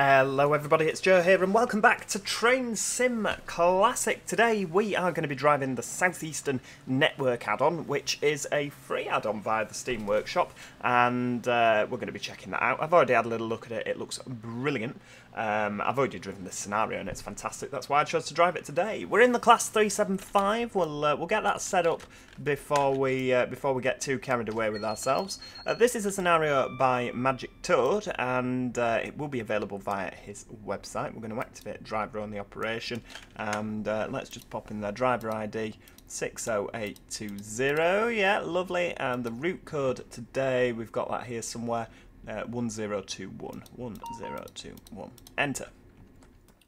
Hello everybody, it's Joe here and welcome back to Train Sim Classic. Today we are going to be driving the Southeastern Network add-on, which is a free add-on via the Steam Workshop, and uh, we're going to be checking that out. I've already had a little look at it, it looks brilliant. Um, I've already driven this scenario and it's fantastic, that's why I chose to drive it today. We're in the Class 375, we'll, uh, we'll get that set up before we, uh, before we get too carried away with ourselves. Uh, this is a scenario by Magic Toad, and uh, it will be available via his website. We're going to activate driver on the operation and uh, let's just pop in their driver ID 60820. Yeah, lovely. And the route code today, we've got that here somewhere uh, 1021. 1021. Enter.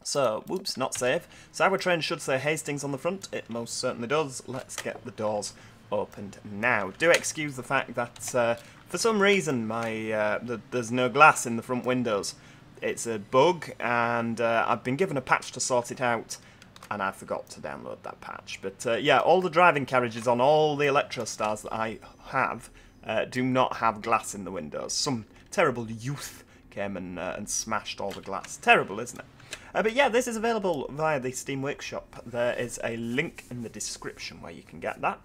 So, whoops, not. So our train should say Hastings on the front. It most certainly does. Let's get the doors opened now. Do excuse the fact that uh, for some reason my uh, the, there's no glass in the front windows. It's a bug, and uh, I've been given a patch to sort it out, and I forgot to download that patch. But uh, yeah, all the driving carriages on all the Electrostars that I have uh, do not have glass in the windows. Some terrible youth came and, uh, and smashed all the glass. Terrible, isn't it? Uh, but yeah, this is available via the Steam Workshop. There is a link in the description where you can get that.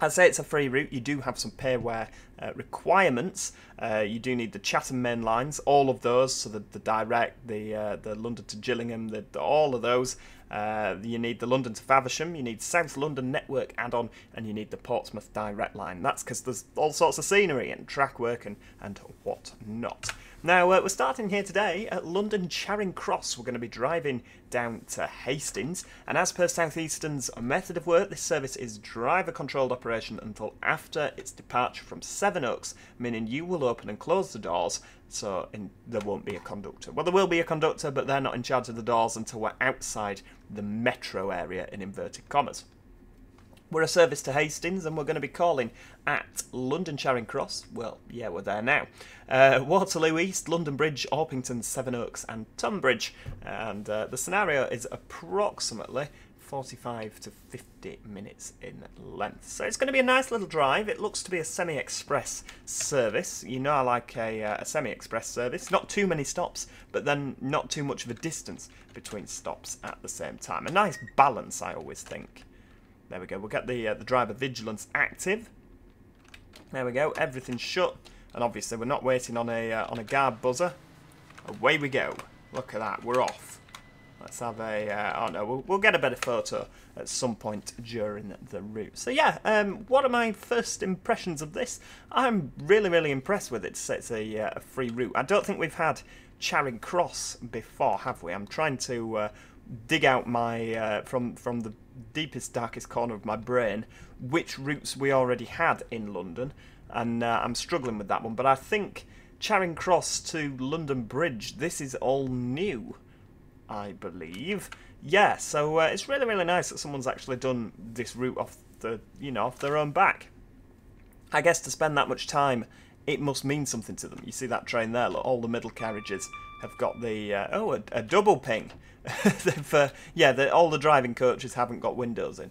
I say it's a free route. You do have some payware uh, requirements. Uh, you do need the Chatham main lines, all of those. So the, the direct, the uh, the London to Gillingham, the, the all of those. Uh, you need the London to Faversham. You need South London Network add-on, and you need the Portsmouth direct line. That's because there's all sorts of scenery and track work and and what not. Now, uh, we're starting here today at London Charing Cross. We're going to be driving down to Hastings, and as per Southeastern's method of work, this service is driver-controlled operation until after its departure from Sevenoaks, meaning you will open and close the doors, so in, there won't be a conductor. Well, there will be a conductor, but they're not in charge of the doors until we're outside the metro area, in inverted commas. We're a service to Hastings and we're going to be calling at London Charing Cross. Well, yeah, we're there now. Uh, Waterloo East, London Bridge, Orpington, Sevenoaks, and Tonbridge. And uh, the scenario is approximately 45 to 50 minutes in length. So it's going to be a nice little drive. It looks to be a semi-express service. You know I like a, uh, a semi-express service. Not too many stops, but then not too much of a distance between stops at the same time. A nice balance, I always think. There we go. We'll get the, uh, the driver vigilance active. There we go. Everything's shut. And obviously we're not waiting on a, uh, on a guard buzzer. Away we go. Look at that. We're off. Let's have a, uh, oh no, we'll, we'll get a better photo at some point during the route. So yeah, um, what are my first impressions of this? I'm really, really impressed with it. It's, a, uh, a free route. I don't think we've had Charing Cross before, have we? I'm trying to uh, dig out my uh, from from the deepest darkest corner of my brain which routes we already had in London and uh, I'm struggling with that one. But I think Charing Cross to London Bridge this is all new I believe. Yeah so uh, it's really really nice that someone's actually done this route off the you know off their own back. I guess to spend that much time it must mean something to them. You see that train there look all the middle carriages have got the uh, oh a, a, double ping. uh, yeah, the, all the driving coaches haven't got windows in.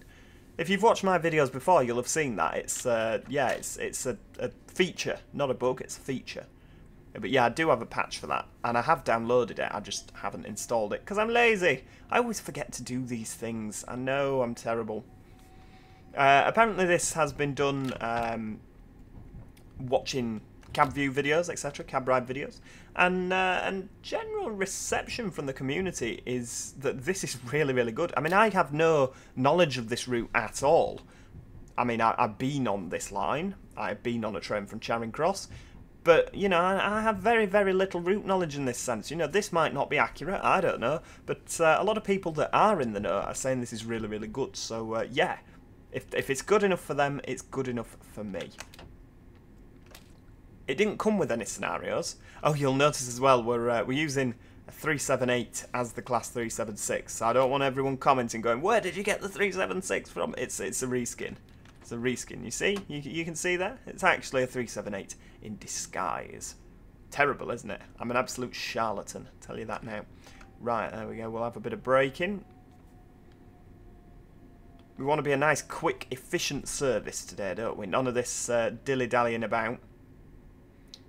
If you've watched my videos before, you'll have seen that. It's uh, yeah, it's it's a, a, feature, not a bug. It's a feature. But yeah, I do have a patch for that, and I have downloaded it. I just haven't installed it because I'm lazy. I always forget to do these things. I know I'm terrible. Uh, apparently, this has been done um, watching cab view videos, etc., cab ride videos, and uh, and general reception from the community is that this is really really good. I mean, I have no knowledge of this route at all. I mean, I, have been on this line. I've been on a train from Charing Cross, but you know, I, I, have very very little route knowledge in this sense. You know, this might not be accurate. I don't know, but uh, a lot of people that are in the know are saying this is really really good. So uh, yeah, if if it's good enough for them, it's good enough for me. It didn't come with any scenarios. Oh, you'll notice as well, we're, uh, we're using 378 as the class 376. So I don't want everyone commenting going, where did you get the 376 from? It's, it's a reskin. It's a reskin, you see? You, you can see that? It's actually a 378 in disguise. Terrible, isn't it? I'm an absolute charlatan, tell you that now. Right, there we go. We'll have a bit of braking. We want to be a nice, quick, efficient service today, don't we? None of this uh, dilly-dallying about.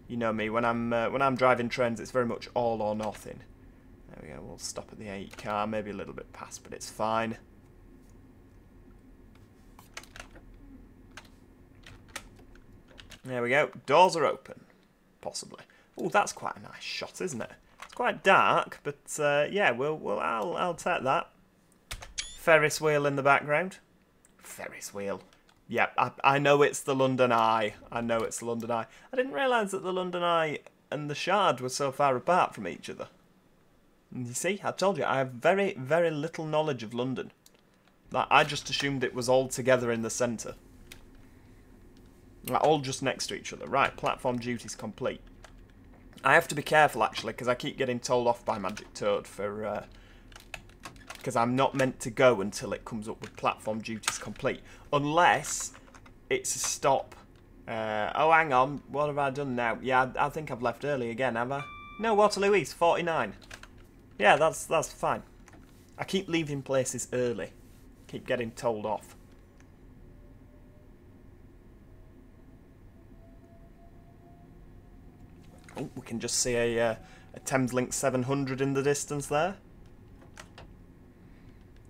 You know me, when I'm uh, when I'm driving trains, it's very much all or nothing. There we go, we'll stop at the 8 car, maybe a little bit past, but it's fine. There we go, doors are open, possibly. Oh, that's quite a nice shot, isn't it? It's quite dark, but uh, yeah, we'll, we'll, I'll, I'll take that. Ferris wheel in the background. Ferris wheel. Yeah, I, I know it's the London Eye. I know it's the London Eye. I didn't realise that the London Eye and the Shard were so far apart from each other. And you see, I told you, I have very, very little knowledge of London. Like, I just assumed it was all together in the centre. Like, all just next to each other. Right, platform duties complete. I have to be careful, actually, because I keep getting told off by Magic Toad for... Uh, because I'm not meant to go until it comes up with platform duties complete. Unless it's a stop. Uh, oh, hang on. What have I done now? Yeah, I, I, think I've left early again, have I? No, Waterloo East, 49. Yeah, that's that's fine. I keep leaving places early. Keep getting told off. Oh, we can just see a, uh, a Thameslink 700 in the distance there.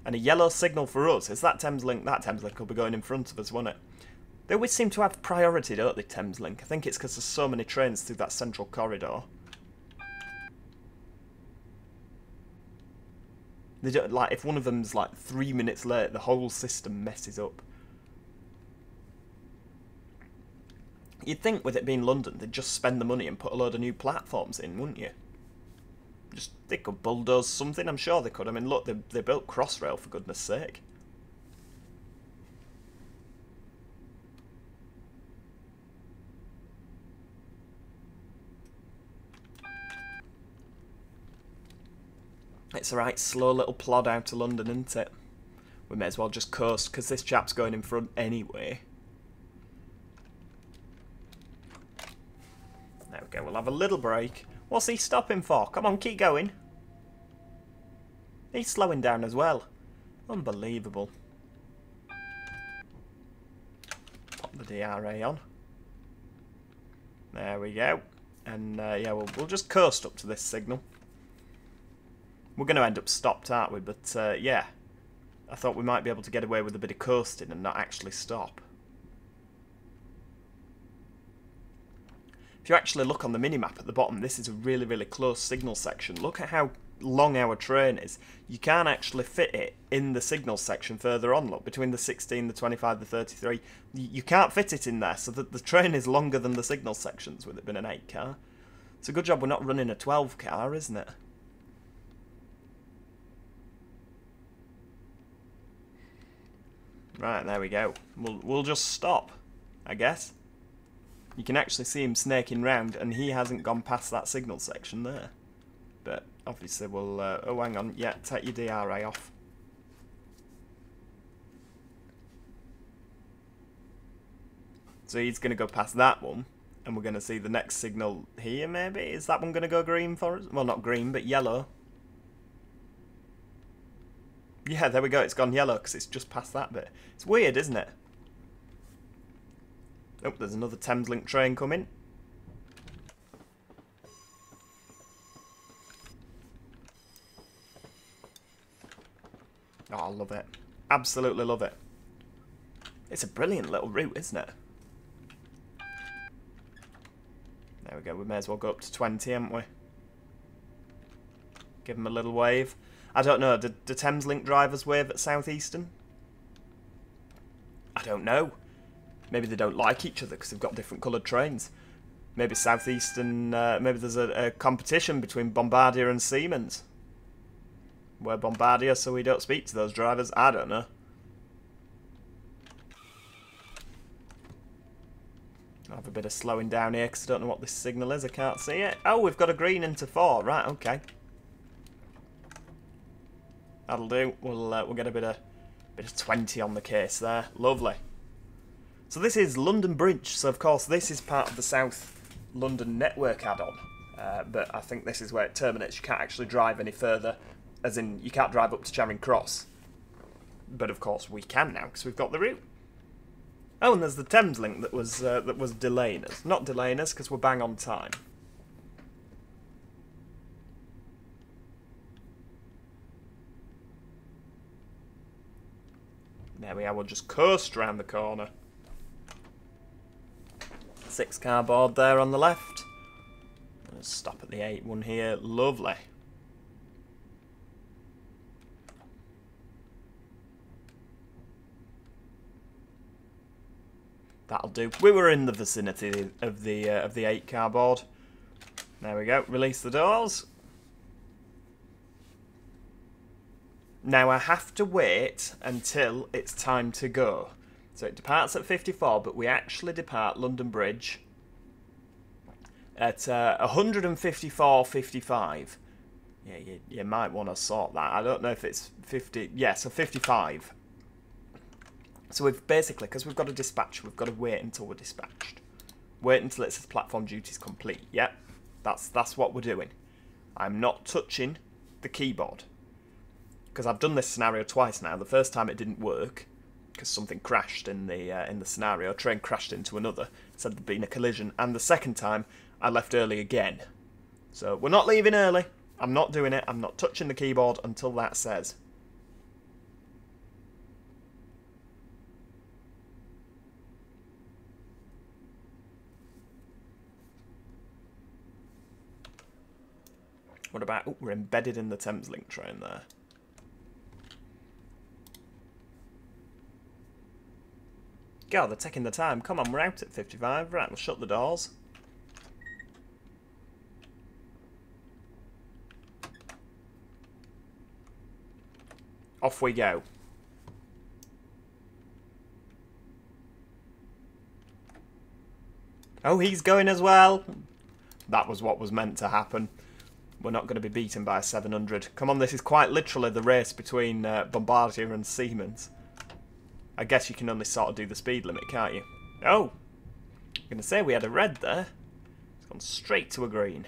And a yellow signal for us. Is that Thameslink? That Thameslink will be going in front of us, won't it? They always seem to have priority, don't they, Thameslink? I think it's because there's so many trains through that central corridor. They don't like if one of them's like three minutes late, the whole system messes up. You'd think with it being London, they'd just spend the money and put a load of new platforms in, wouldn't you? Just they could bulldoze something. I'm sure they could. I mean, look, they they built Crossrail for goodness sake. It's a right slow little plod out to London, isn't it? We may as well just coast, because this chap's going in front anyway. There we go, we'll have a little break. What's he stopping for? Come on, keep going. He's slowing down as well. Unbelievable. Pop the DRA on. There we go. And uh, yeah, we'll, we'll just coast up to this signal. We're going to end up stopped, aren't we? But uh, yeah, I thought we might be able to get away with a bit of coasting and not actually stop. If you actually look on the minimap at the bottom, this is a really, really close signal section. Look at how long our train is. You can't actually fit it in the signal section further on. Look, between the 16, the 25, the 33. You can't fit it in there, so that the train is longer than the signal sections with it being an 8 car. It's a good job we're not running a 12 car, isn't it? Right, there we go. We'll, we'll just stop, I guess. You can actually see him snaking round, and he hasn't gone past that signal section there. But obviously we'll... Uh, oh, hang on. Yeah, take your DRA off. So he's going to go past that one, and we're going to see the next signal here, maybe? Is that one going to go green for us? Well, not green, but yellow. Yeah, there we go. It's gone yellow because it's just past that bit. It's weird, isn't it? Oh, there's another Thameslink train coming. Oh, I love it. Absolutely love it. It's a brilliant little route, isn't it? There we go. We may as well go up to 20, haven't we? Give them a little wave. I don't know. Do Thameslink drivers wave at Southeastern? I don't know. Maybe they don't like each other because they've got different coloured trains. Maybe Southeastern, uh, maybe there's a, a, competition between Bombardier and Siemens. We're Bombardier, so we don't speak to those drivers. I don't know. I'll have a bit of slowing down here because I don't know what this signal is. I can't see it. Oh, we've got a green into four. Right, okay. That'll do. We'll uh, we'll get a bit of bit of 20 on the case there. Lovely. So this is London Bridge. So of course this is part of the South London Network add-on. Uh, but I think this is where it terminates. You can't actually drive any further, as in you can't drive up to Charing Cross. But of course we can now because we've got the route. Oh, and there's the Thameslink that was uh, that was delaying us. Not delaying us because we're bang on time. There we are. We'll just coast round the corner. Six car board there on the left. Let's stop at the eight one here. Lovely. That'll do. We were in the vicinity of the uh, of the eight car board. There we go. Release the doors. Now I have to wait until it's time to go. So it departs at 54, but we actually depart London Bridge at uh, 154.55. Yeah, you, you might want to sort that. I don't know if it's 50. Yeah, so 55. So we've basically, because we've got a dispatch, we've got to wait until we're dispatched. Wait until it says platform duties complete. Yep, that's that's what we're doing. I'm not touching the keyboard because I've done this scenario twice now. The first time it didn't work because something crashed in the uh, in the scenario. A train crashed into another. Said there'd been a collision, and the second time I left early again. So we're not leaving early. I'm not doing it. I'm not touching the keyboard until that says. What about... Oh, we're embedded in the Thameslink train there. God, they're taking the time. Come on, we're out at 55. Right, we'll shut the doors. Off we go. Oh, he's going as well. That was what was meant to happen we're not going to be beaten by a 700. Come on, this is quite literally the race between uh, Bombardier and Siemens. I guess you can only sort of do the speed limit, can't you? Oh! I'm going to say we had a red there. It's gone straight to a green.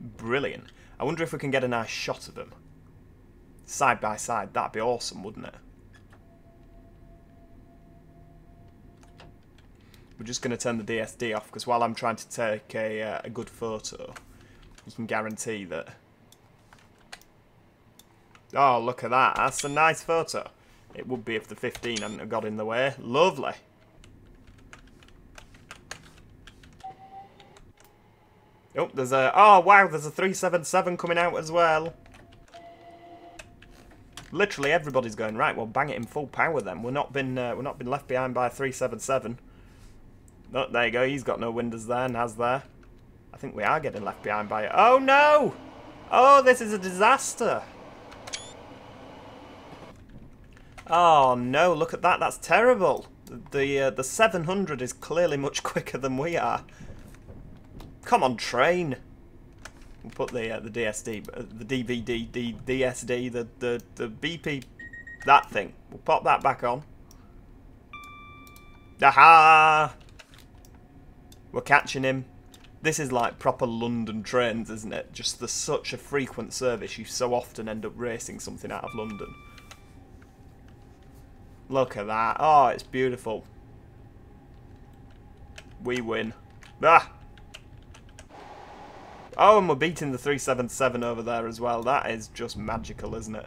Brilliant. I wonder if we can get a nice shot of them. Side by side, that'd be awesome, wouldn't it? We're just going to turn the DSD off because while I'm trying to take a, uh, a good photo, you can guarantee that... Oh, look at that. That's a nice photo. It would be if the 15 hadn't got in the way. Lovely. Oh, there's a... Oh, wow, there's a 377 coming out as well. Literally everybody's going, right, well, bang it in full power then. We're not been, uh, we're not been left behind by a 377. Oh, there you go. He's got no windows there, and has there. I think we are getting left behind by it. Oh, no! Oh, this is a disaster. Oh, no. Look at that. That's terrible. The uh, the 700 is clearly much quicker than we are. Come on, train. We'll put the uh, the DSD, uh, the DVD, D, DSD, the, the, the BP, that thing. We'll pop that back on. Aha! We're catching him. This is like proper London trains, isn't it? Just the such a frequent service, you so often end up racing something out of London. Look at that. Oh, it's beautiful. We win. Ah! Oh, and we're beating the 377 over there as well. That is just magical, isn't it?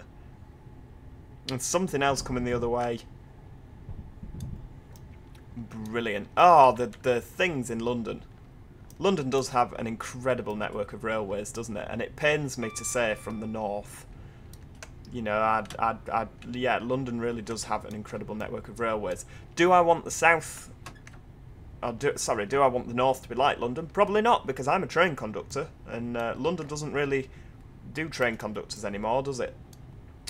And something else coming the other way. Brilliant. Oh, the, the things in London. London does have an incredible network of railways, doesn't it? And it pains me to say from the north. You know, I'd, I'd, I'd, yeah, London really does have an incredible network of railways. Do I want the south... Do, sorry, do I want the north to be like London? Probably not, because I'm a train conductor, and uh, London doesn't really do train conductors anymore, does it?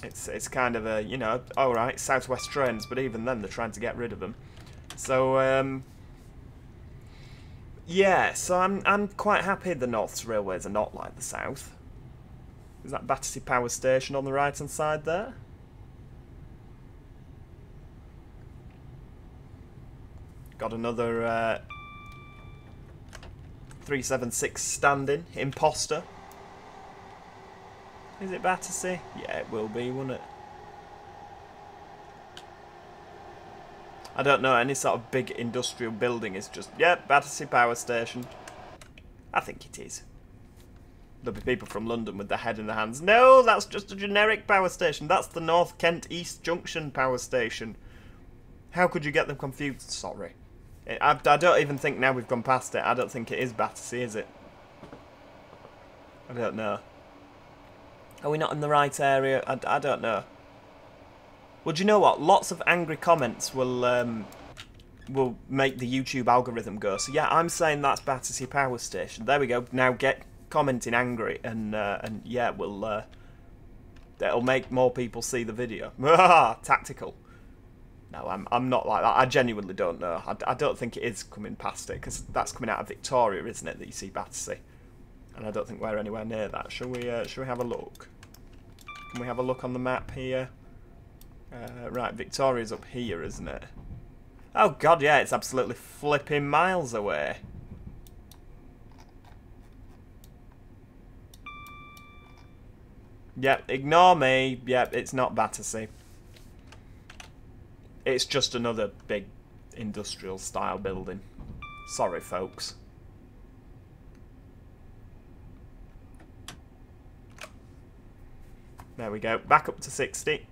It's, it's kind of a, you know, alright, southwest trains, but even then they're trying to get rid of them. So, um, yeah, so I'm, I'm quite happy the North's railways are not like the South. Is that Battersea Power Station on the right hand side there? Got another uh, 376 standing, imposter. Is it Battersea? Yeah, it will be, won't it? I don't know, any sort of big industrial building is just, yep, yeah, Battersea Power Station. I think it is. There'll be people from London with their head in their hands. No, that's just a generic power station. That's the North Kent East Junction power station. How could you get them confused? Sorry. I, I don't even think now we've gone past it. I don't think it is Battersea, is it? I don't know. Are we not in the right area? I, I don't know. Well, do you know what? Lots of angry comments will um, will make the YouTube algorithm go. So yeah, I'm saying that's Battersea Power Station. There we go. Now get commenting angry, and uh, and yeah, we'll uh, that'll make more people see the video. Tactical. No, I'm I'm not like that. I genuinely don't know. I, I don't think it is coming past it because that's coming out of Victoria, isn't it? That you see Battersea, and I don't think we're anywhere near that. Shall we? Uh, shall we have a look? Can we have a look on the map here? Uh, right, Victoria's up here, isn't it? Oh god, yeah, it's absolutely flipping miles away. Yep, ignore me. Yep, it's not Battersea. It's just another big industrial style building. Sorry, folks. There we go. Back up to 60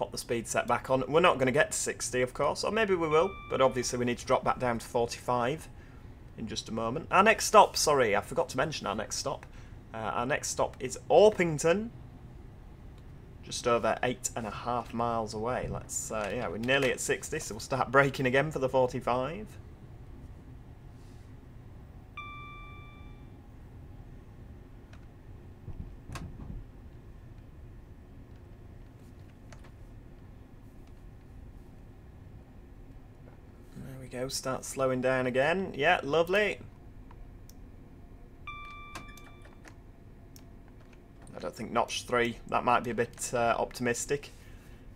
pop the speed set back on. We're not going to get to 60, of course, or maybe we will, but obviously we need to drop back down to 45 in just a moment. Our next stop, sorry, I forgot to mention our next stop. Uh, our next stop is Orpington, just over eight and a half miles away. Let's, uh, yeah, we're nearly at 60, so we'll start braking again for the 45. There we go, start slowing down again. Yeah, lovely. I don't think notch 3, that might be a bit uh, optimistic.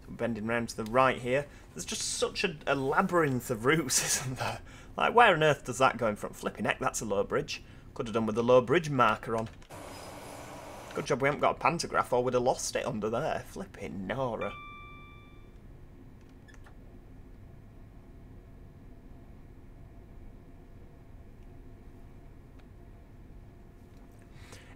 bending round to the right here. There's just such a, a, labyrinth of routes, isn't there? Like, where on earth does that go in front? Flipping heck, that's a low bridge. Could have done with the low bridge marker on. Good job we haven't got a pantograph or we'd have lost it under there. Flipping Nora.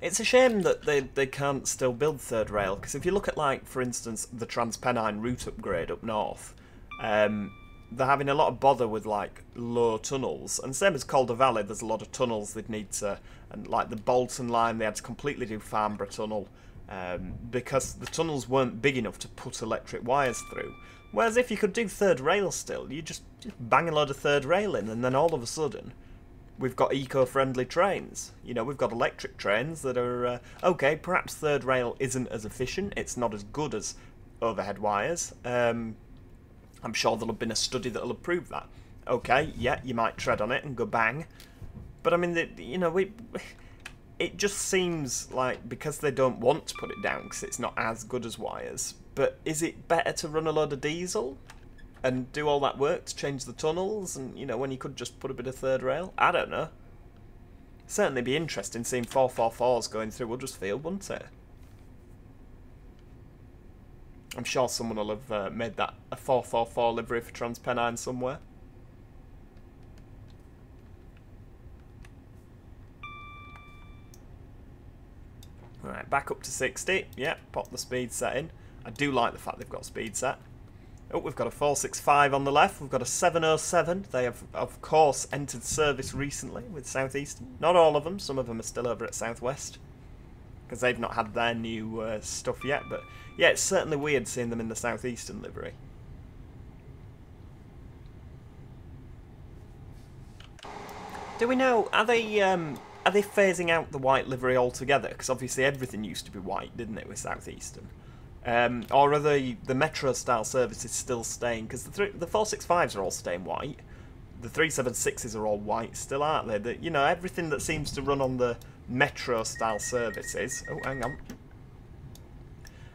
It's a shame that they, they can't still build third rail, because if you look at, like, for instance, the Transpennine route upgrade up north, um, they're having a lot of bother with, like, low tunnels. And same as Calder Valley, there's a lot of tunnels they'd need to... And, like, the Bolton line, they had to completely do Farnworth Tunnel, um, because the tunnels weren't big enough to put electric wires through. Whereas if you could do third rail still, you just, just bang a load of third rail in, and then all of a sudden we've got eco-friendly trains. You know, we've got electric trains that are uh, okay. Perhaps third rail isn't as efficient. It's not as good as overhead wires. Um, I'm sure there'll have been a study that'll have proved that. Okay, yeah, you might tread on it and go bang, but I mean, the, you know, we. It just seems like because they don't want to put it down because it's not as good as wires. But is it better to run a load of diesel? And do all that work to change the tunnels and you know when you could just put a bit of third rail i don't know certainly be interesting seeing 444s going through Huddersfield wouldn't it I'm sure someone will have uh, made that a 444 livery for Transpennine somewhere Right, back up to 60. Yep, pop the speed set in. I do like the fact they've got speed set. Oh, we've got a 465 on the left. We've got a 707. They have, of course, entered service recently with Southeastern. Not all of them. Some of them are still over at Southwest. Because they've not had their new uh, stuff yet. But, yeah, it's certainly weird seeing them in the Southeastern livery. Do we know, are they, um, are they phasing out the white livery altogether? Because obviously everything used to be white, didn't it, with Southeastern? Um, or are the, the Metro style services still staying? Because the, the 465s are all staying white. The 376s are all white still, aren't they? The, you know, everything that seems to run on the Metro style services. Oh, hang on.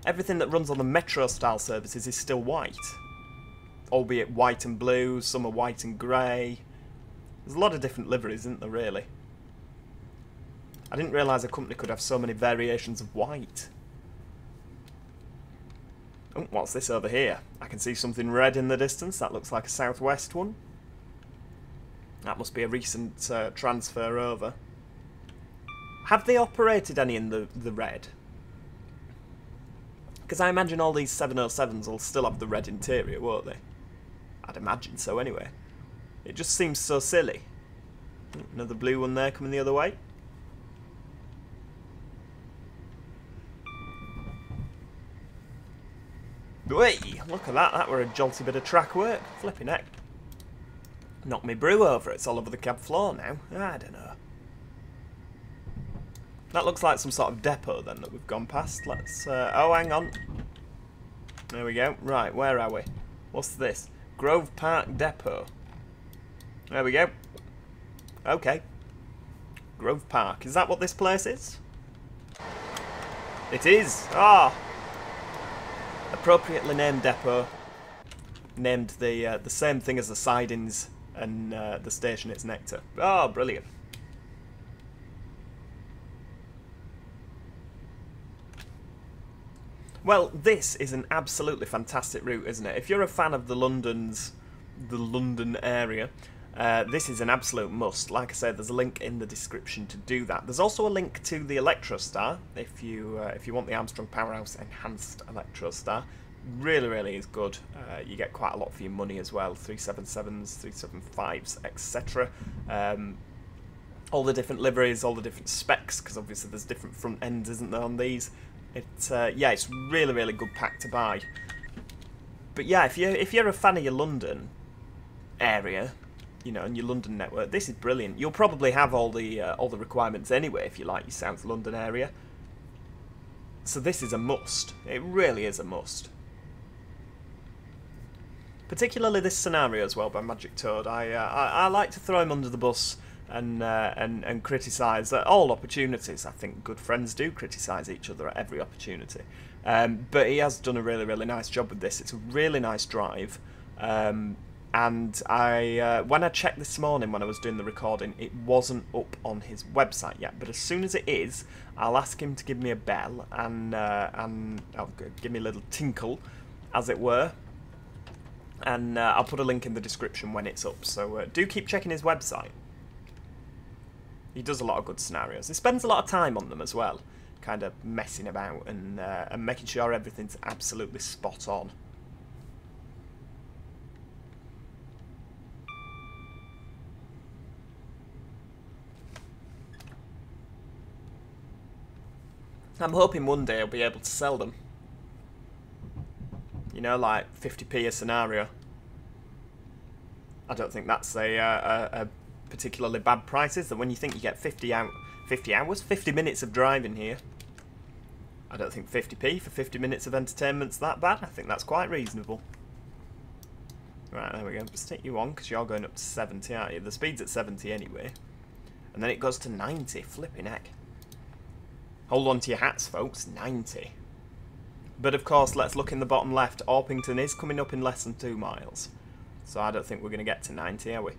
Everything that runs on the Metro style services is still white. Albeit white and blue, some are white and grey. There's a lot of different liveries, isn't there, really? I didn't realise a company could have so many variations of white. Oh, what's this over here? I can see something red in the distance. That looks like a southwest one. That must be a recent uh, transfer over. Have they operated any in the, the red? Because I imagine all these 707s will still have the red interior, won't they? I'd imagine so anyway. It just seems so silly. Another blue one there coming the other way. Look at that. That were a jolty bit of track work. Flipping heck. Knocked me brew over. It's all over the cab floor now. I don't know. That looks like some sort of depot then that we've gone past. Let's... Uh, oh, hang on. There we go. Right, where are we? What's this? Grove Park Depot. There we go. Okay. Grove Park. Is that what this place is? It is. Ah. Appropriately named depot. Named the uh, the same thing as the sidings and uh, the station it's nectar. Oh, brilliant. Well, this is an absolutely fantastic route, isn't it? If you're a fan of the London's, the London area, uh, this is an absolute must. Like I said, there's a link in the description to do that. There's also a link to the Electrostar if you uh, if you want the Armstrong Powerhouse Enhanced Electrostar. Really, really is good. Uh, you get quite a lot for your money as well. 377s, 375s, etc. Um, all the different liveries, all the different specs, because obviously there's different front ends, isn't there, on these? It, uh, yeah, it's really, really good pack to buy. But yeah, if you're if you're a fan of your London area, you know, and your London network, this is brilliant. You'll probably have all the uh, all the requirements anyway if you like your South London area. So this is a must. It really is a must. Particularly this scenario as well by Magic Toad. I uh, I, I like to throw him under the bus and uh, and and criticise at all opportunities. I think good friends do criticise each other at every opportunity. Um, but he has done a really really nice job with this. It's a really nice drive. Um, and I, uh, when I checked this morning when I was doing the recording, it wasn't up on his website yet. But as soon as it is, I'll ask him to give me a bell and uh, and oh, give me a little tinkle, as it were. And uh, I'll put a link in the description when it's up. So uh, do keep checking his website. He does a lot of good scenarios. He spends a lot of time on them as well, kind of messing about and uh, and making sure everything's absolutely spot on. I'm hoping one day I'll be able to sell them. You know, like 50p a scenario. I don't think that's a, uh, a, a particularly bad price, is that when you think you get 50 out, 50 hours, 50 minutes of driving here. I don't think 50p for 50 minutes of entertainment's that bad. I think that's quite reasonable. Right, there we go. Take you on, because you're going up to 70, aren't you? The speed's at 70 anyway. And then it goes to 90. Flipping heck. Hold on to your hats, folks. 90. But of course, let's look in the bottom left. Orpington is coming up in less than two miles. So I don't think we're going to get to 90, are we?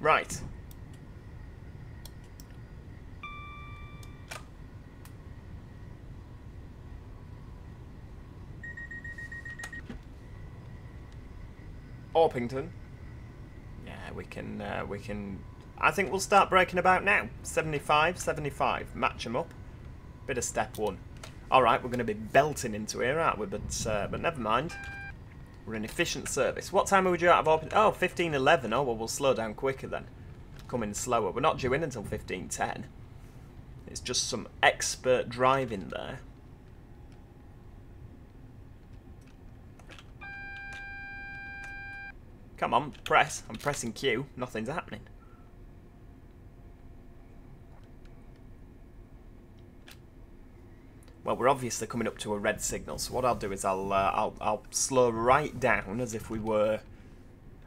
Right. Yeah, we can, uh, we can... I think we'll start breaking about now. 75, 75. Match them up. Bit of step one. Alright, we're going to be belting into here, aren't we? But, uh, but never mind. We're an efficient service. What time are we due out of open? Oh, 15.11. Oh, well, we'll slow down quicker then. Come in slower. We're not due in until 15.10. It's just some expert driving there. Come on, press. I'm pressing Q. Nothing's happening. Well, we're obviously coming up to a red signal, so what I'll do is I'll, uh, I'll, I'll slow right down as if we were...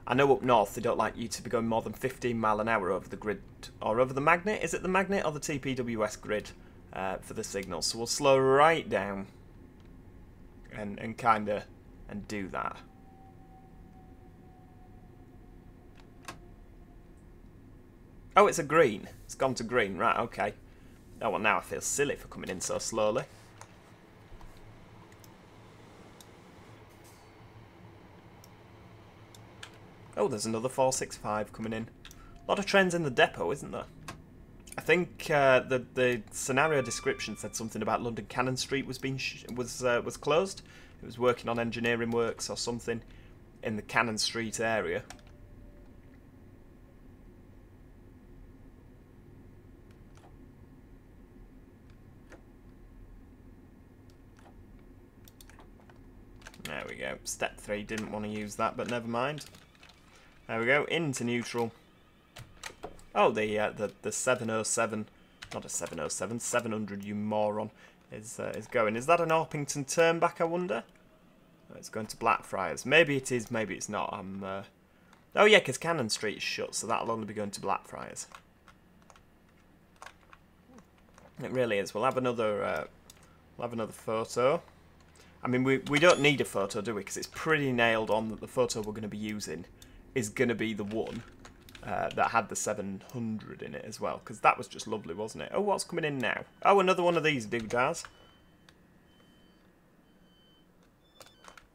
I know up north they don't like you to be going more than 15 mile an hour over the grid, or over the magnet. Is it the magnet or the TPWS grid uh, for the signal? So we'll slow right down and, and kind of and do that. Oh, it's a green. It's gone to green. Right, okay. Oh, well, now I feel silly for coming in so slowly. Oh, there's another 465 coming in. A lot of trains in the depot, isn't there? I think uh, the the scenario description said something about London Cannon Street was being was uh, was closed. It was working on engineering works or something in the Cannon Street area. There we Step 3, didn't want to use that, but never mind. There we go, into neutral. Oh, the uh, the, the 707, not a 707, 700, you moron, is, uh, is going. Is that an Orpington turnback, I wonder? Oh, it's going to Blackfriars. Maybe it is, maybe it's not. I'm. Uh... Oh yeah, because Cannon Street is shut, so that'll only be going to Blackfriars. It really is. We'll have another. Uh, we'll have another photo. I mean, we, we don't need a photo, do we? Because it's pretty nailed on that the photo we're going to be using is going to be the one uh, that had the 700 in it as well. Because that was just lovely, wasn't it? Oh, what's coming in now? Oh, another one of these doodads.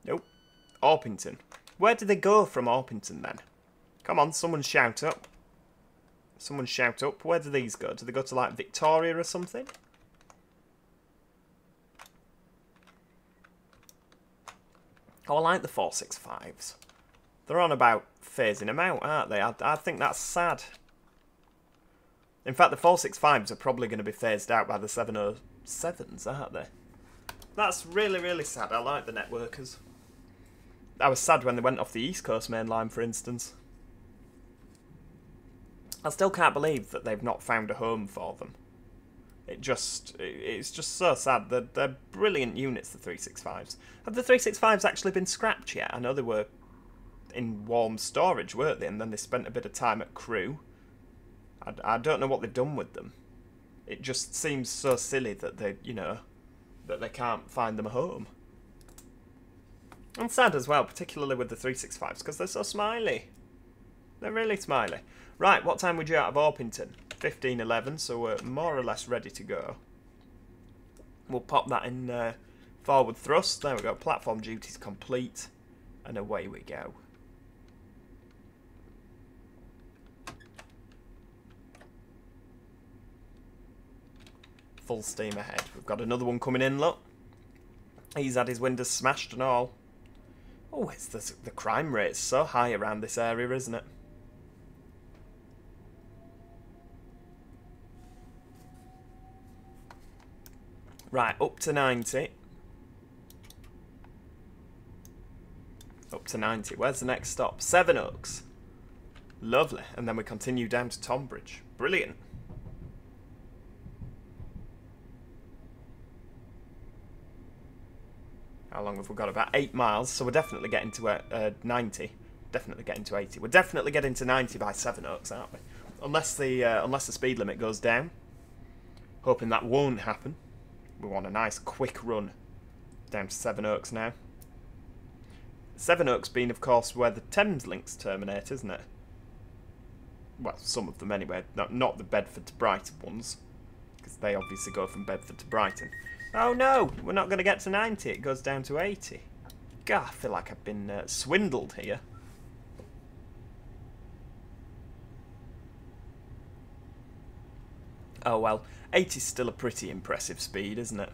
Nope. Orpington. Where did they go from Orpington then? Come on, someone shout up. Someone shout up. Where do these go? Do they go to like Victoria or something? Oh, I like the 465s. They're on about phasing them out, aren't they? I, I think that's sad. In fact, the 465s are probably going to be phased out by the 707s, aren't they? That's really, really sad. I like the networkers. I was sad when they went off the East Coast main line, for instance. I still can't believe that they've not found a home for them. It just, it's just so sad. They're, they're brilliant units, the 365s. Have the 365s actually been scrapped yet? I know they were in warm storage, weren't they? And then they spent a bit of time at Crewe. I, I don't know what they've done with them. It just seems so silly that they, you know, that they can't find them a home. And sad as well, particularly with the 365s, because they're so smiley. They're really smiley. Right, what time would you out of Orpington? 15.11, so we're more or less ready to go. We'll pop that in uh, forward thrust. There we go. Platform duties complete. And away we go. Full steam ahead. We've got another one coming in, look. He's had his windows smashed and all. Oh, it's the, the crime rate's so high around this area, isn't it? Right, up to 90. Up to 90. Where's the next stop? Sevenoaks. Lovely. And then we continue down to Tonbridge. Brilliant. How long have we got? About 8 miles, so we're definitely getting to uh, uh, 90. Definitely getting to 80. We're definitely getting to 90 by Sevenoaks, aren't we? Unless the, uh, unless the speed limit goes down. Hoping that won't happen. We want a nice quick run down to Sevenoaks now. Seven Oaks being, of course, where the Thameslinks terminate, isn't it? Well, some of them anyway. Not, not the Bedford to Brighton ones. Because they obviously go from Bedford to Brighton. Oh no, we're not going to get to 90. It goes down to 80. God, I feel like I've been uh, swindled here. Oh well, 80 is still a pretty impressive speed, isn't it?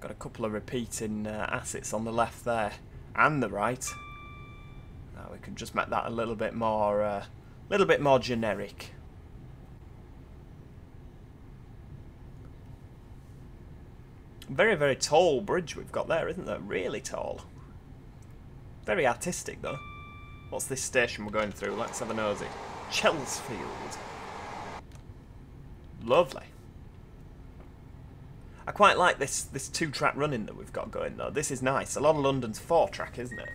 Got a couple of repeating uh, assets on the left there and the right. Now we can just make that a little bit more, a uh, little bit more generic. Very, very tall bridge we've got there, isn't there? Really tall. Very artistic, though. What's this station we're going through? Let's have a nosy. Chelsfield. Lovely. I quite like this this two track running that we've got going though. This is nice. A lot of London's four track, isn't it?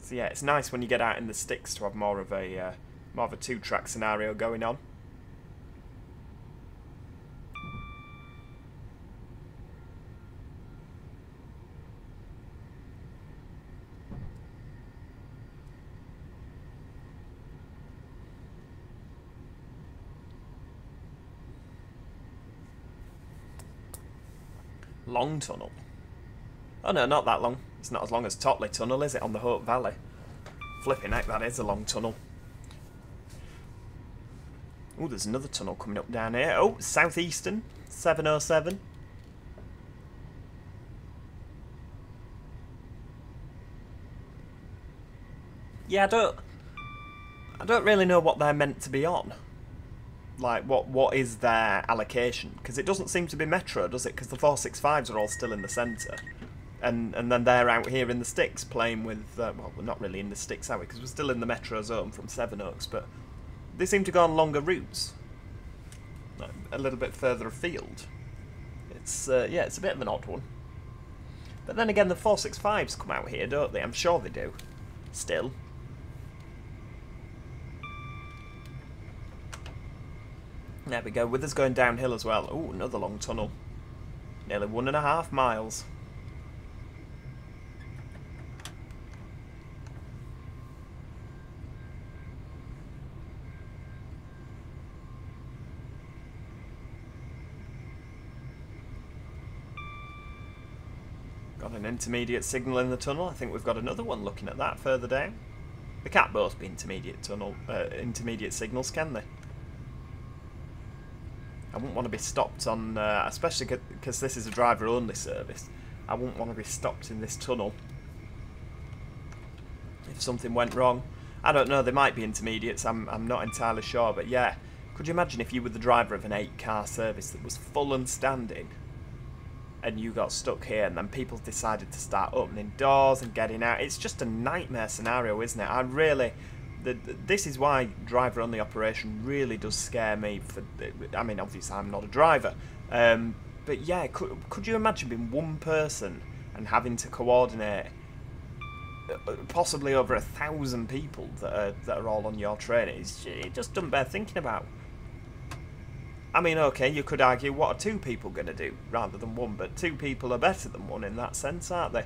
So yeah, it's nice when you get out in the sticks to have more of a uh, more of a two track scenario going on. Long tunnel. Oh no, not that long. It's not as long as Totley Tunnel, is it, on the Hope Valley? Flipping heck, that is a long tunnel. Oh, there's another tunnel coming up down here. Oh, Southeastern, 707. Yeah, I don't... I don't really know what they're meant to be on like what what is their allocation? Because it doesn't seem to be metro does it? Because the 465s are all still in the centre. And and then they're out here in the sticks playing with uh, well we're not really in the sticks are we? Because we're still in the metro zone from Sevenoaks but they seem to go on longer routes. Like a little bit further afield. It's uh, yeah it's a bit of an odd one. But then again the 465s come out here don't they? I'm sure they do. Still There we go, with us going downhill as well. Oh, another long tunnel. Nearly one and a half miles. Got an intermediate signal in the tunnel. I think we've got another one looking at that further down. They can't both be intermediate tunnel, uh, intermediate signals, can they? I wouldn't want to be stopped on, uh, especially because this is a driver-only service. I wouldn't want to be stopped in this tunnel if something went wrong. I don't know, they might be intermediates, I'm, I'm not entirely sure, but yeah. Could you imagine if you were the driver of an 8-car service that was full and standing and you got stuck here and then people decided to start opening doors and getting out? It's just a nightmare scenario, isn't it? I really the, this is why driver only operation really does scare me. For I mean, obviously I'm not a driver, um, but yeah, could could you imagine being one person and having to coordinate uh, possibly over a thousand people that are that are all on your train? It's, it just doesn't bear thinking about. I mean, okay, you could argue what are two people going to do rather than one, but two people are better than one in that sense, aren't they?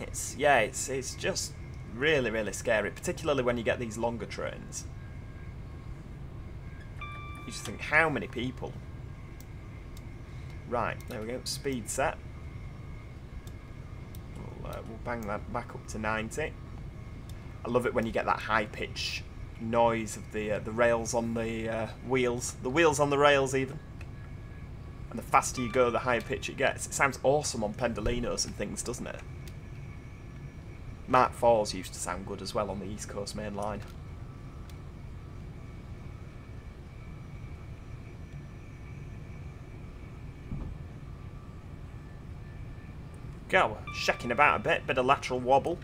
It's yeah, it's it's just really, really scary, particularly when you get these longer trains. You just think, how many people? Right, there we go, speed set. We'll, uh, we'll bang that back up to 90. I love it when you get that high pitch noise of the uh, the rails on the uh, wheels, the wheels on the rails even. And the faster you go, the higher pitch it gets. It sounds awesome on Pendolinos and things, doesn't it? Mark IVs used to sound good as well on the East Coast main line. Go, shaking about a bit, bit of lateral wobble.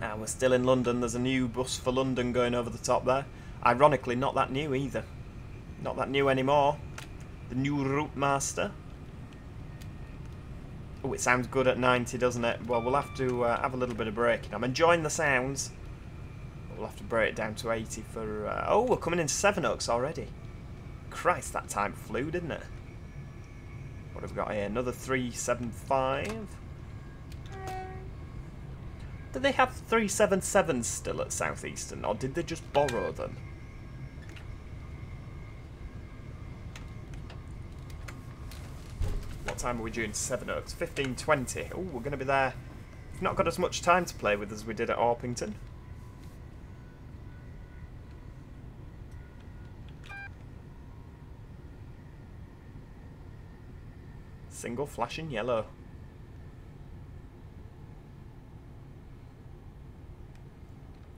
Ah, we're still in London. There's a new bus for London going over the top there. Ironically, not that new either. Not that new anymore. The new Routemaster. Oh, it sounds good at 90, doesn't it? Well, we'll have to uh, have a little bit of braking. I'm enjoying the sounds. We'll have to brake it down to 80 for... Uh, oh, we're coming into Sevenoaks already. Christ, that time flew, didn't it? What have we got here? Another 375. Do they have 377s still at Southeastern, or did they just borrow them? Time are we due in Sevenoaks? 15.20. Oh, we're going to be there. We've not got as much time to play with as we did at Orpington. Single flashing yellow.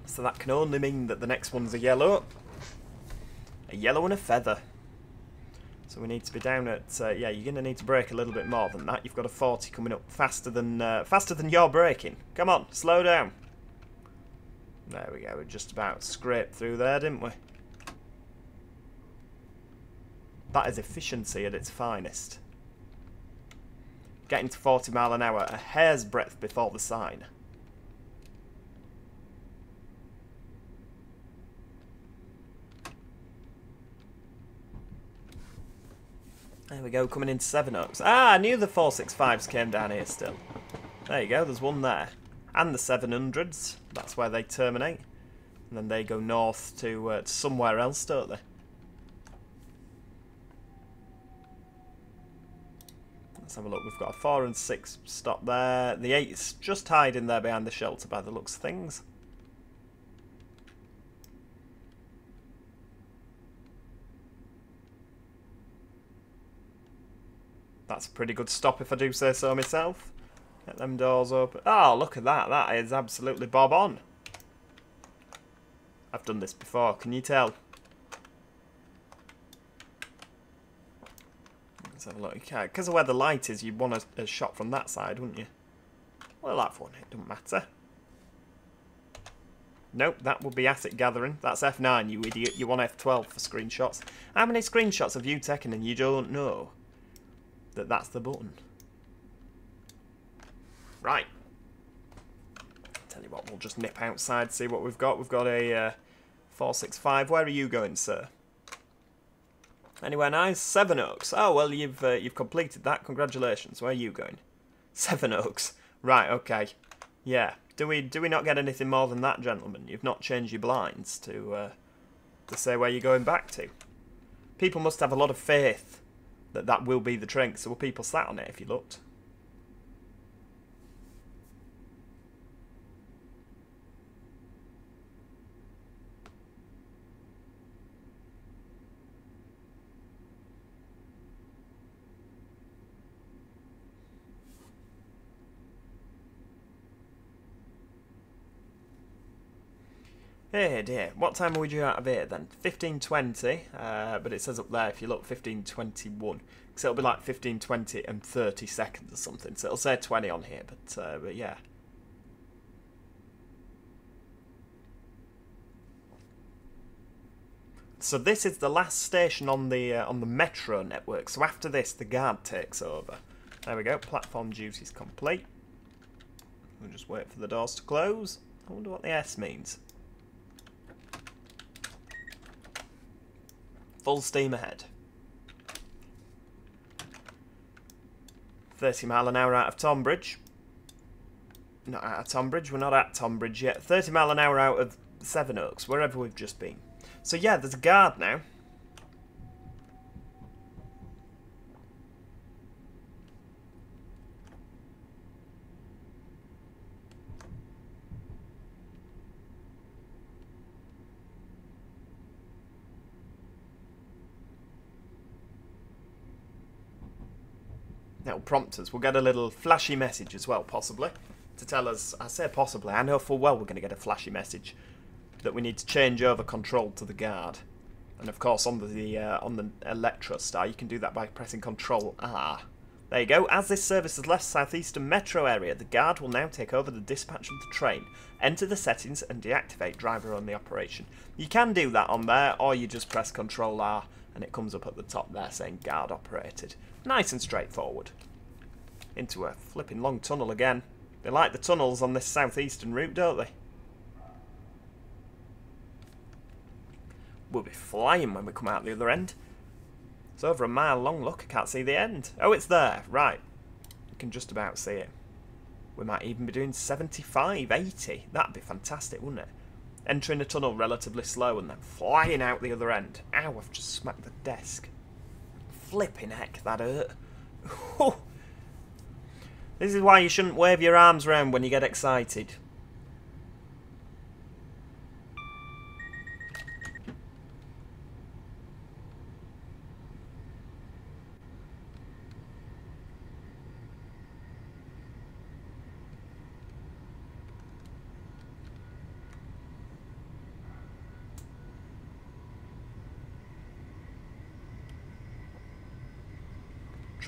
So that can only mean that the next one's a yellow. a yellow and a feather. So we need to be down at, uh, yeah, you're going to need to brake a little bit more than that. You've got a 40 coming up faster than, uh, faster than you're braking. Come on, slow down. There we go, we just about scraped through there, didn't we? That is efficiency at its finest. Getting to 40 mile an hour, a hair's breadth before the sign. There we go, coming into Sevenoaks. Ah, I knew the 465s came down here still. There you go, there's one there. And the 700s, that's where they terminate. And then they go north to, uh, somewhere else, don't they? Let's have a look. We've got a 4 and 6 stop there. The 8's just hiding there behind the shelter by the looks of things. That's a pretty good stop if I do say so myself. Get them doors open. Oh, ah, look at that. That is absolutely bob on. I've done this before, can you tell? Let's have a look. Because of where the light is, you'd want a, a shot from that side, wouldn't you? Well, that one, it doesn't matter. Nope, that would be asset gathering. That's F9, you idiot. You want F12 for screenshots. How many screenshots have you taken and you don't know? That that's the button. Right. Tell you what, we'll just nip outside, see what we've got. We've got a uh, 465. Where are you going, sir? Anywhere nice? Sevenoaks. Oh, well, you've uh, you've completed that. Congratulations. Where are you going? Sevenoaks. Right, okay. Yeah. Do we do we not get anything more than that, gentlemen? You've not changed your blinds to uh, to say where you're going back to. People must have a lot of faith that that will be the train. So were people sat on it if you looked? Hey dear, what time are we due out of here then? 15.20, uh, but it says up there if you look 15.21, because it'll be like 15.20 and 30 seconds or something, so it'll say 20 on here, but, uh, but yeah. So this is the last station on the uh, on the metro network, so after this the guard takes over. There we go, platform duties complete. We'll just wait for the doors to close. I wonder what the S means. Full steam ahead. 30 mile an hour out of Tonbridge. Not out of Tonbridge, we're not at Tonbridge yet. 30 mile an hour out of Sevenoaks, wherever we've just been. So yeah, there's a guard now. Prompt us. We'll get a little flashy message as well, possibly, to tell us. I say possibly. I know full well we're going to get a flashy message that we need to change over control to the guard. And of course, on the uh, on the Electrostar, you can do that by pressing Control R. There you go. As this service has left Southeastern Metro area, the guard will now take over the dispatch of the train. Enter the settings and deactivate driver-only operation. You can do that on there, or you just press Control R and it comes up at the top there saying guard operated. Nice and straightforward. Into a flipping long tunnel again. They like the tunnels on this southeastern route, don't they? We'll be flying when we come out the other end. It's over a mile long, look, I can't see the end. Oh, it's there, right. You can just about see it. We might even be doing 75, 80. That'd be fantastic, wouldn't it? Entering a tunnel relatively slow and then flying out the other end. Ow, I've just smacked the desk. Flipping heck, that hurt. this is why you shouldn't wave your arms around when you get excited.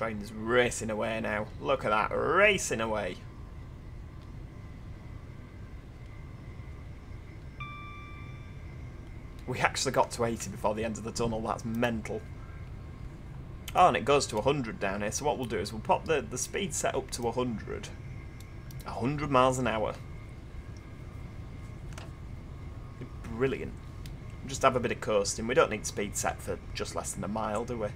Train's racing away now. Look at that, racing away. We actually got to 80 before the end of the tunnel, that's mental. Oh, and it goes to 100 down here, so what we'll do is we'll pop the, the speed set up to 100. 100 miles an hour. Brilliant. Just have a bit of coasting. We don't need speed set for just less than a mile, do we?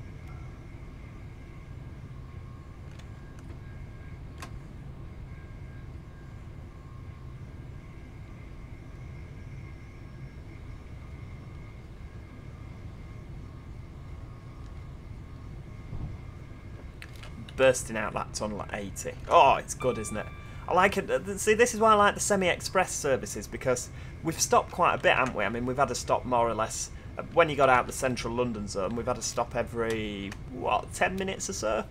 Bursting out that tunnel at 80. Oh, it's good, isn't it? I like it. See, this is why I like the semi-express services because we've stopped quite a bit, haven't we? I mean, we've had a stop more or less uh, when you got out the central London zone. We've had a stop every what, 10 minutes or so.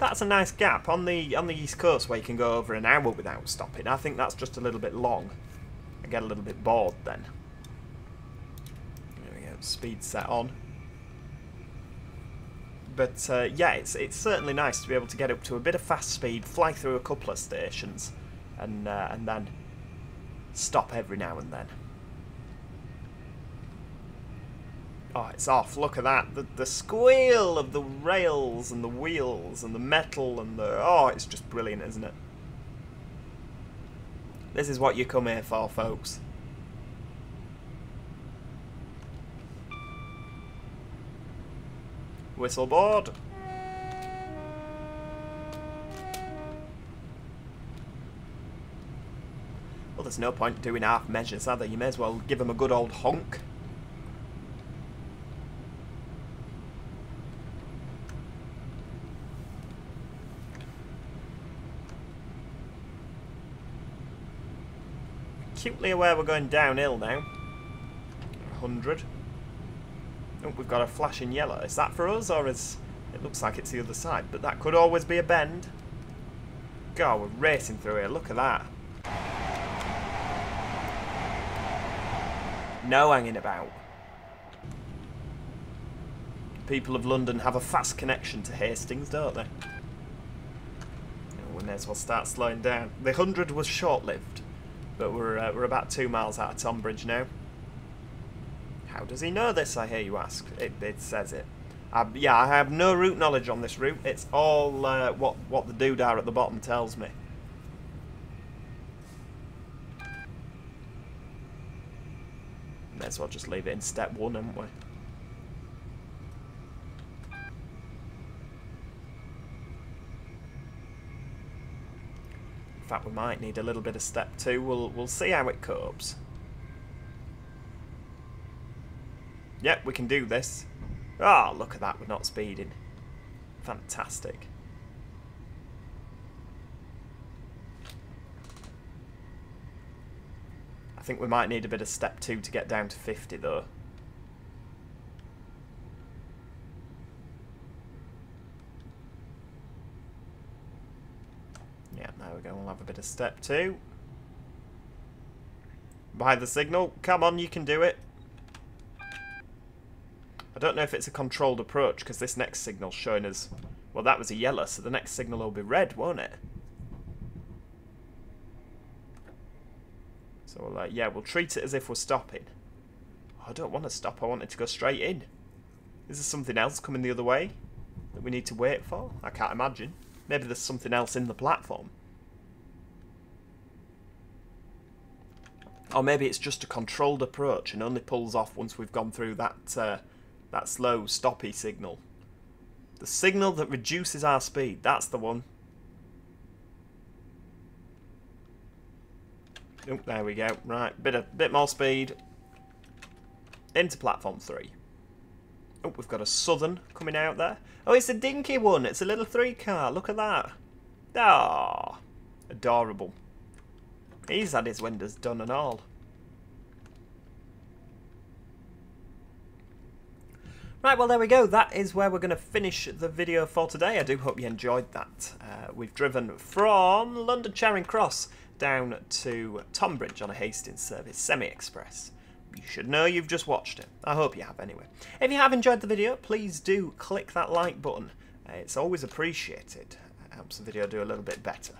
That's a nice gap on the on the east coast where you can go over an hour without stopping. I think that's just a little bit long. I get a little bit bored then. There we go. Speed set on. But uh, yeah, it's it's certainly nice to be able to get up to a bit of fast speed, fly through a couple of stations, and uh, and then stop every now and then. Oh, it's off. Look at that. The, the squeal of the rails and the wheels and the metal and the... Oh, it's just brilliant, isn't it? This is what you come here for, folks. Whistleboard. Well, there's no point doing half measures, are there? You may as well give them a good old honk. Acutely aware we're going downhill now. 100. Oh, we've got a flashing yellow. Is that for us, or is... It looks like it's the other side, but that could always be a bend. God, we're racing through here. Look at that. No hanging about. People of London have a fast connection to Hastings, don't they? we may as well start slowing down. The 100 was short-lived, but we're, uh, we're about two miles out of Tonbridge now. How does he know this, I hear you ask? It, it says it. Uh, yeah, I have no route knowledge on this route. It's all uh, what, what the doodah at the bottom tells me. May as well just leave it in step one, haven't we? In fact, we might need a little bit of step two. We'll, we'll see how it copes. Yep, we can do this. Ah, oh, look at that, we're not speeding. Fantastic. I think we might need a bit of step 2 to get down to 50 though. Yeah, there we go, we'll have a bit of step 2. By the signal, come on, you can do it. I don't know if it's a controlled approach because this next signal's showing us... Well, that was a yellow, so the next signal will be red, won't it? So, we'll, uh, yeah, we'll treat it as if we're stopping. I don't want to stop. I want it to go straight in. Is there something else coming the other way that we need to wait for? I can't imagine. Maybe there's something else in the platform. Or maybe it's just a controlled approach and only pulls off once we've gone through that... Uh, that slow, stoppy signal. The signal that reduces our speed, that's the one. Oh, there we go. Right, bit of bit more speed. Into platform three. Oh, we've got a southern coming out there. Oh, it's a dinky one. It's a little three car. Look at that. Ah, adorable. He's had his windows done and all. Right, well there we go. That is where we're going to finish the video for today. I do hope you enjoyed that. Uh, we've driven from London Charing Cross down to Tonbridge on a Hastings service, semi-express. You should know you've just watched it. I hope you have anyway. If you have enjoyed the video, please do click that like button Uh, it's always appreciated. It helps the video do a little bit better.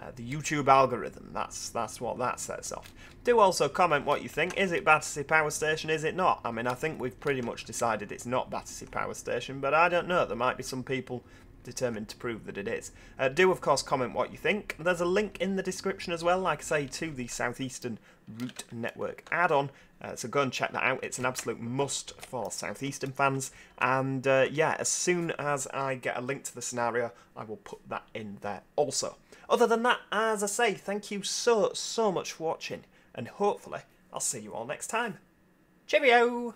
Uh, the YouTube algorithm, that's that's what that sets off. Do also comment what you think. Is it Battersea Power Station? Is it not? I mean, I think we've pretty much decided it's not Battersea Power Station, but I don't know. There might be some people determined to prove that it is. Uh, do, of course, comment what you think. There's a link in the description as well, like I say, to the Southeastern Route Network add-on. Uh, so go and check that out. It's an absolute must for Southeastern fans. And uh, yeah, as soon as I get a link to the scenario, I will put that in there also. Other than that, as I say, thank you so, so much for watching. And hopefully, I'll see you all next time. Cheerio!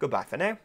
Goodbye for now.